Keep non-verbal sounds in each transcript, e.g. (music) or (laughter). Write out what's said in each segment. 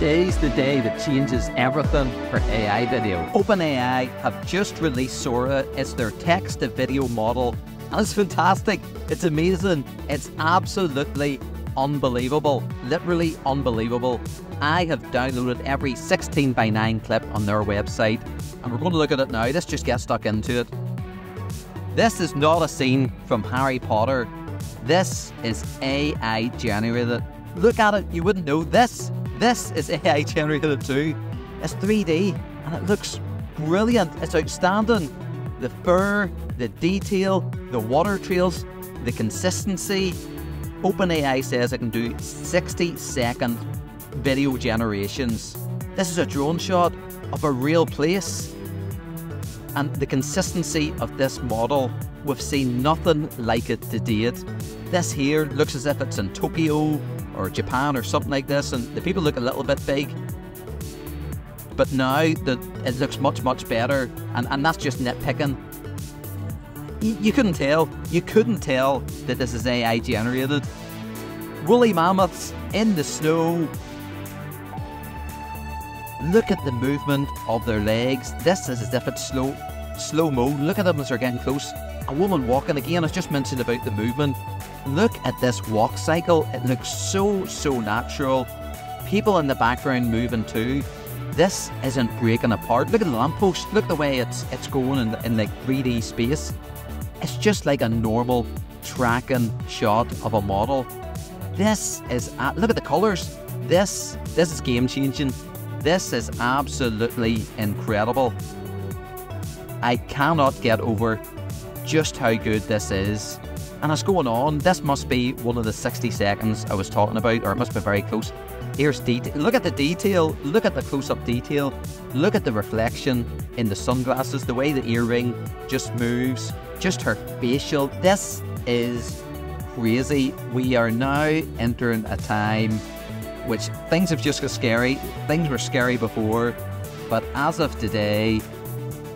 Today's the day that changes everything for AI video. OpenAI have just released Sora. as their text to video model, and it's fantastic. It's amazing. It's absolutely unbelievable. Literally unbelievable. I have downloaded every 16 by 9 clip on their website, and we're going to look at it now. Let's just get stuck into it. This is not a scene from Harry Potter. This is AI generated. Look at it, you wouldn't know this. This is AI generated too. It's 3D and it looks brilliant. It's outstanding. The fur, the detail, the water trails, the consistency. OpenAI says it can do 60 second video generations. This is a drone shot of a real place. And the consistency of this model, we've seen nothing like it to date. This here looks as if it's in Tokyo or Japan or something like this, and the people look a little bit big. But now that it looks much, much better, and, and that's just nitpicking. You, you couldn't tell. You couldn't tell that this is AI generated. Woolly mammoths in the snow. Look at the movement of their legs. This is as if it's slow, slow mo. Look at them as they're getting close. A woman walking again. I just mentioned about the movement. Look at this walk cycle. It looks so, so natural. People in the background moving too. This isn't breaking apart. Look at the lamppost. Look at the way it's it's going in, in like 3D space. It's just like a normal tracking shot of a model. This is uh, look at the colors. This this is game changing. This is absolutely incredible. I cannot get over just how good this is. And it's going on. This must be one of the 60 seconds I was talking about, or it must be very close. Here's detail. Look at the detail. Look at the close-up detail. Look at the reflection in the sunglasses. The way the earring just moves. Just her facial. This is crazy. We are now entering a time which things have just got scary. Things were scary before, but as of today,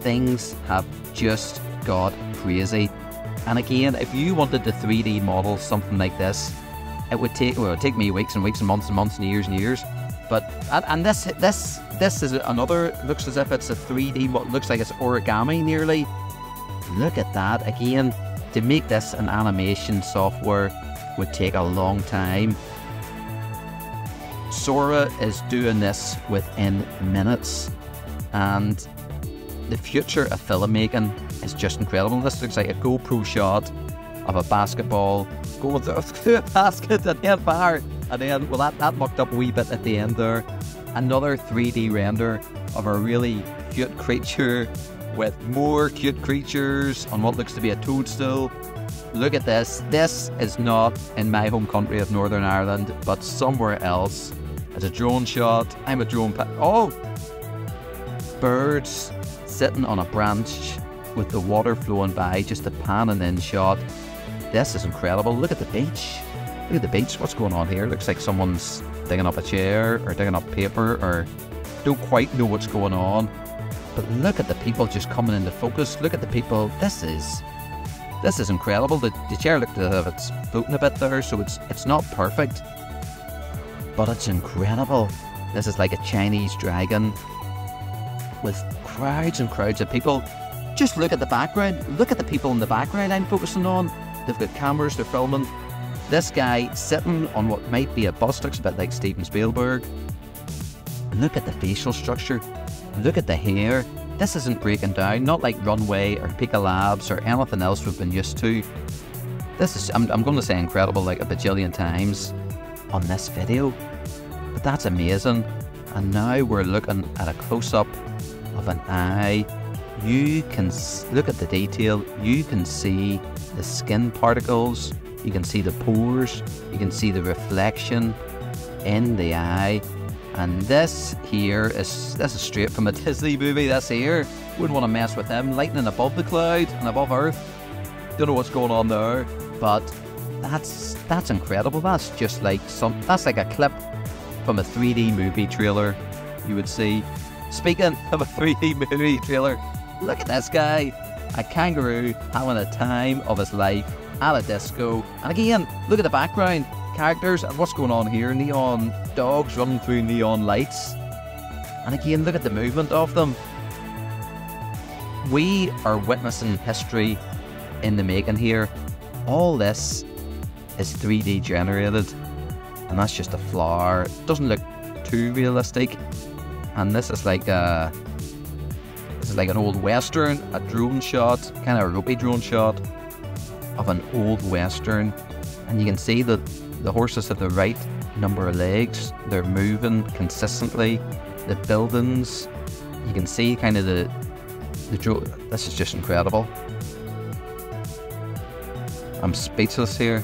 things have just got crazy. And again, if you wanted to 3D model something like this, it would take well, it would take me weeks and weeks and months and months and years and years. But and this this this is another looks as if it's a 3D what looks like it's origami nearly. Look at that again. To make this an animation software would take a long time. Sora is doing this within minutes, and the future of filmmaking is just incredible. This looks like a GoPro shot of a basketball going (laughs) through a basket and then fire. And then, well, that, that mucked up a wee bit at the end there. Another 3D render of a really cute creature with more cute creatures on what looks to be a toadstool. Look at this. This is not in my home country of Northern Ireland, but somewhere else. It's a drone shot. I'm a drone. oh! Birds sitting on a branch with the water flowing by, just a pan and in shot. This is incredible. Look at the beach. Look at the beach. What's going on here? Looks like someone's digging up a chair or digging up paper or don't quite know what's going on. But look at the people just coming into focus. Look at the people. This is this is incredible. The, the chair looked as if it's floating a bit there, so it's it's not perfect. But it's incredible. This is like a Chinese dragon with crowds and crowds of people just look at the background. Look at the people in the background I'm focusing on. They've got cameras, they're filming. This guy sitting on what might be a bus looks a bit like Steven Spielberg. Look at the facial structure. Look at the hair. This isn't breaking down, not like Runway or Pika Labs or anything else we've been used to. This is, I'm, I'm going to say incredible like a bajillion times on this video. But that's amazing. And now we're looking at a close-up of an eye you can look at the detail, you can see the skin particles, you can see the pores, you can see the reflection in the eye. And this here is this is straight from a (laughs) Disney movie. This here wouldn't want to mess with them. Lightning above the cloud and above Earth. Don't know what's going on there, but that's that's incredible. That's just like some. That's like a clip from a 3D movie trailer. You would see. Speaking of a 3D movie trailer, Look at this guy. A kangaroo having a time of his life at a disco. And again, look at the background. characters. And what's going on here? Neon dogs running through neon lights. And again, look at the movement of them. We are witnessing history in the making here. All this is 3D generated, and that's just a flower. It doesn't look too realistic. And this is like a this is like an old western, a drone shot, kind of a ropey drone shot of an old western. And you can see that the horses have the right number of legs. They're moving consistently. The buildings, you can see kind of the the. This is just incredible. I'm speechless here.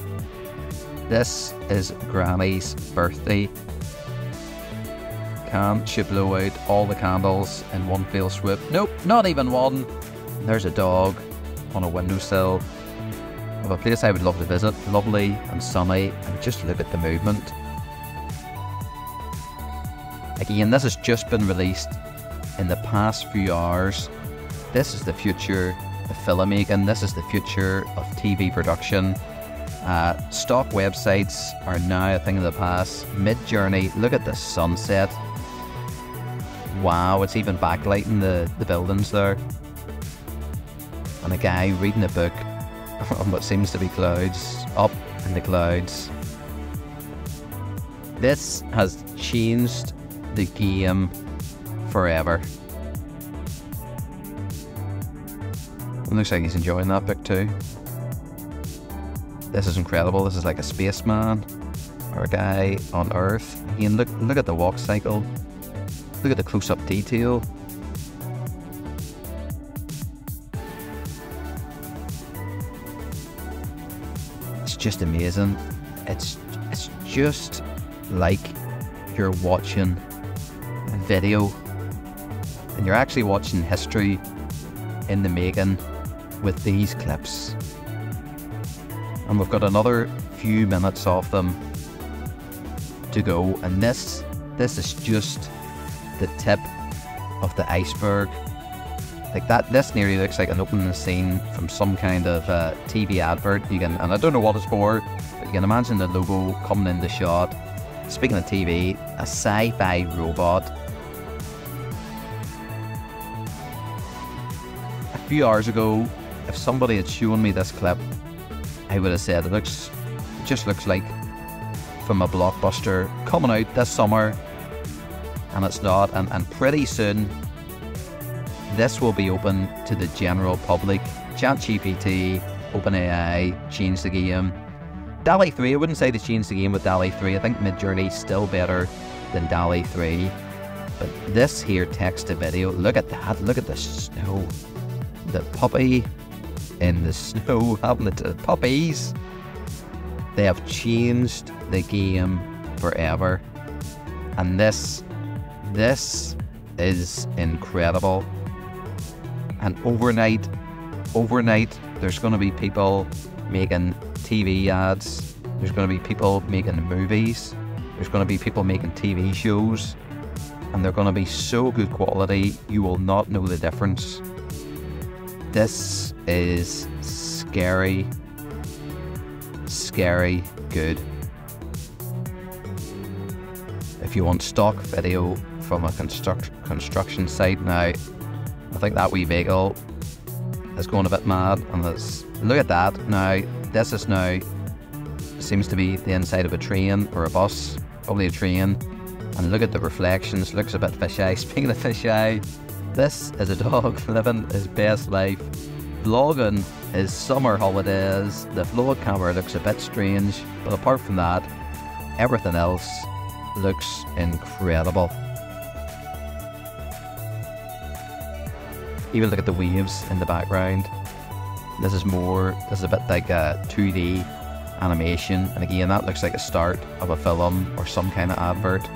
This is Granny's birthday. Can she blow out all the candles in one fell swoop? Nope, not even one. There's a dog on a windowsill of a place I would love to visit. Lovely and sunny, and just look at the movement. Again, this has just been released in the past few hours. This is the future of filmmaking, this is the future of TV production. Uh, stock websites are now a thing of the past. Midjourney, look at the sunset. Wow, it's even backlighting the, the buildings there. And a guy reading a book on what seems to be clouds, up in the clouds. This has changed the game forever. It looks like he's enjoying that book too. This is incredible. This is like a spaceman or a guy on Earth. Again, look look at the walk cycle. Look at the close-up detail. It's just amazing. It's it's just like you're watching a video and you're actually watching history in the making with these clips. And we've got another few minutes of them to go. And this this is just the tip of the iceberg. Like that, this nearly looks like an opening scene from some kind of uh, TV advert. You can, and I don't know what it's for, but you can imagine the logo coming in the shot. Speaking of TV, a sci-fi robot. A few hours ago, if somebody had shown me this clip, I would have said it looks, it just looks like from a blockbuster coming out this summer, and it's not. And, and pretty soon, this will be open to the general public. ChatGPT, OpenAI changed the game. DALL-E 3, I wouldn't say they changed the game with DALL-E 3. I think Midjourney's still better than DALL-E 3. But this here text to video, look at that, look at the snow. The puppy in the (laughs) snow having the puppies. They have changed the game forever. And this, this is incredible. And overnight, overnight, there's going to be people making TV ads. There's going to be people making movies. There's going to be people making TV shows. And they're going to be so good quality, you will not know the difference. This is scary, scary good. If you want stock video from a construct construction site now, I think that wee vehicle is going a bit mad. And let's look at that now. This is now seems to be the inside of a train or a bus, probably a train. And look at the reflections. Looks a bit fishy. (laughs) Speaking of fisheye, this is a dog (laughs) living his best life. Vlogging his summer holidays. The vlog camera looks a bit strange, but apart from that, everything else looks incredible. Even look at the waves in the background. This is more, this is a bit like a 2D animation, and again, that looks like a start of a film or some kind of advert.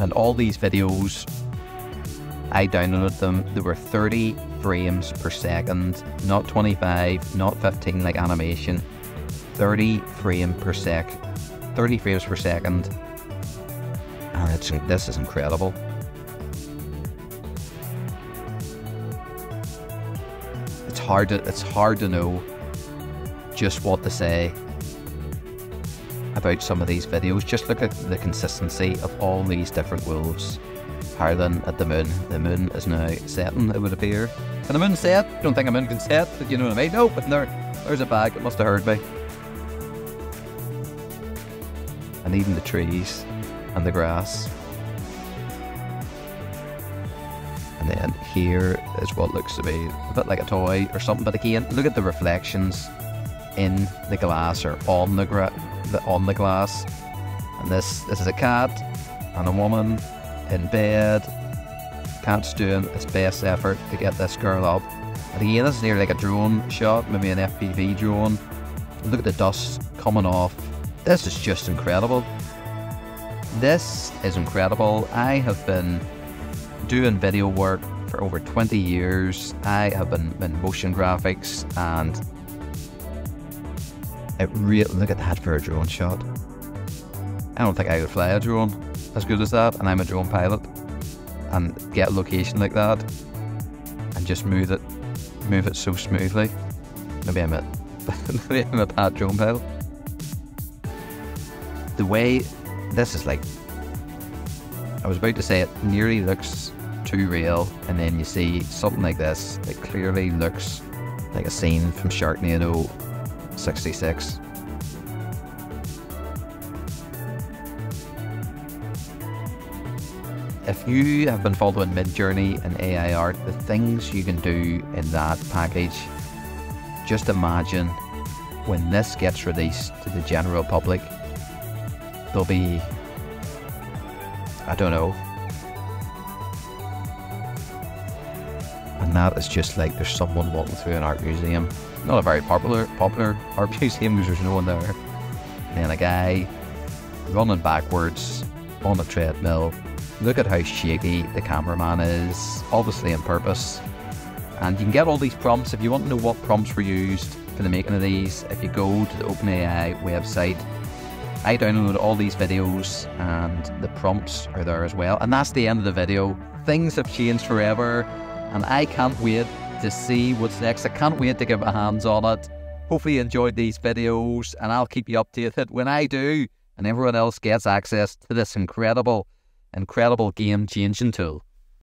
And all these videos, I downloaded them, they were 30 frames per second, not 25, not 15 like animation, 30 frame per sec, 30 frames per second, this is incredible. It's hard to it's hard to know just what to say about some of these videos. Just look at the consistency of all these different wolves howling at the moon. The moon is now setting, it would appear. Can the moon set? Don't think a moon can set, but you know what I mean? No, but there, there's a bag, it must have heard me. And even the trees and the grass. And then here is what looks to be a bit like a toy or something. But again, look at the reflections in the glass or on the, gra- the on the glass. And this this is a cat and a woman in bed. Cat's doing its best effort to get this girl up. And again, this is near like a drone shot, maybe an FPV drone. Look at the dust coming off. This is just incredible. This is incredible. I have been doing video work for over 20 years. I have been in motion graphics and it really look at that for a drone shot. I don't think I could fly a drone as good as that, and I'm a drone pilot, and get a location like that, and just move it, move it so smoothly. Maybe I'm a, (laughs) maybe I'm a bad drone pilot. The way this is like, I was about to say it nearly looks too real, and then you see something like this that clearly looks like a scene from Sharknado 66. If you have been following Midjourney and AI art, the things you can do in that package, just imagine when this gets released to the general public, there'll be, I don't know, and that is just like there's someone walking through an art museum. Not a very popular popular (laughs) art museum because there's no one there. And then a guy running backwards on a treadmill Look at how shaky the cameraman is, obviously on purpose. And you can get all these prompts if you want to know what prompts were used for the making of these. If you go to the OpenAI website, I download all these videos and the prompts are there as well. And that's the end of the video. Things have changed forever and I can't wait to see what's next. I can't wait to get my hands on it. Hopefully you enjoyed these videos and I'll keep you updated when I do and everyone else gets access to this incredible incredible game changing tool.